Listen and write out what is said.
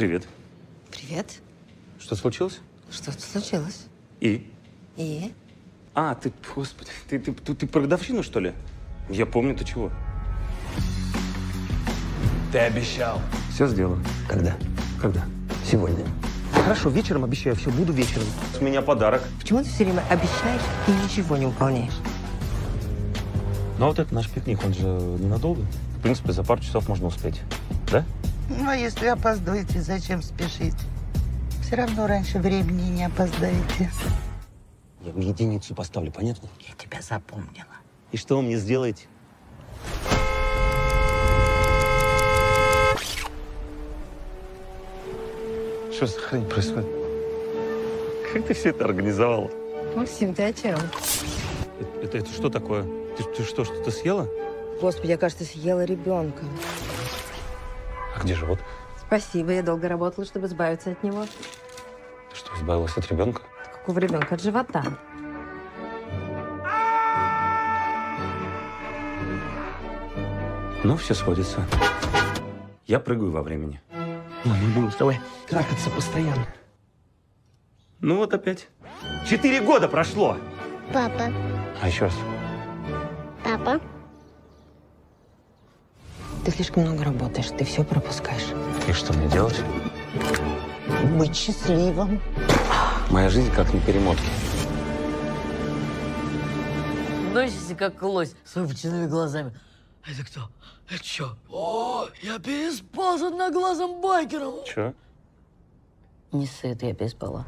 Привет. Привет. Что случилось? Что-то случилось. И? И? А, ты, господи, ты, ты, ты, ты про годовщину, что ли? Я помню, ты чего? Ты обещал. Все сделаю. Когда? Когда? Сегодня. Хорошо, вечером обещаю, все, буду вечером. С меня подарок. Почему ты все время обещаешь и ничего не выполняешь? Ну, а вот это наш пикник, он же ненадолго. В принципе, за пару часов можно успеть. Да? Ну, а если опаздываете, зачем спешить? Все равно раньше времени не опоздаете. Я в единицу поставлю, понятно? Я тебя запомнила. И что вы мне сделаете? Что за хрень происходит? Как ты все это организовал? Максим, ты о чем? Это, это, это что такое? Ты, ты что, что-то съела? Господи, я, кажется, съела ребенка. А где живот? Спасибо, я долго работала, чтобы избавиться от него. Ты что, избавилась от ребенка? Какого ребенка? От живота. Ну, все сходится. Я прыгаю во времени. Мы будем с тобой трахаться постоянно. Ну вот опять. Четыре года прошло. Папа, А еще раз. папа, Ты слишком много работаешь, ты все пропускаешь. И что мне делать? Быть счастливым. Моя жизнь как на перемотке. Носишься как лось с выпученными глазами. Это кто? Это что? О, я переспал с одноглазым байкером. Че? Не сыт, я переспала.